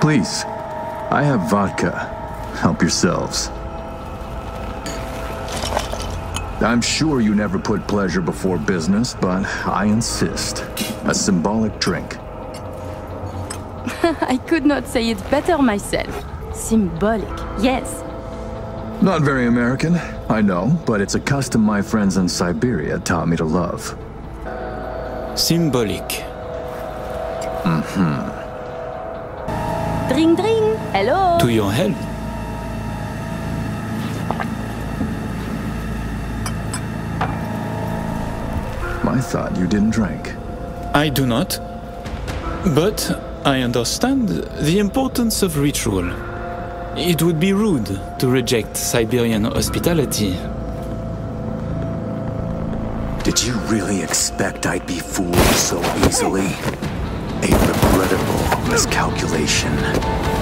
Please, I have vodka. Help yourselves. I'm sure you never put pleasure before business, but I insist. A symbolic drink. I could not say it better myself. Symbolic, yes. Not very American, I know, but it's a custom my friends in Siberia taught me to love. Symbolic. Mm-hmm. Dring dring, hello. To your help. I thought you didn't drink. I do not. But I understand the importance of ritual. It would be rude to reject Siberian hospitality. Did you really expect I'd be fooled so easily? Miscalculation.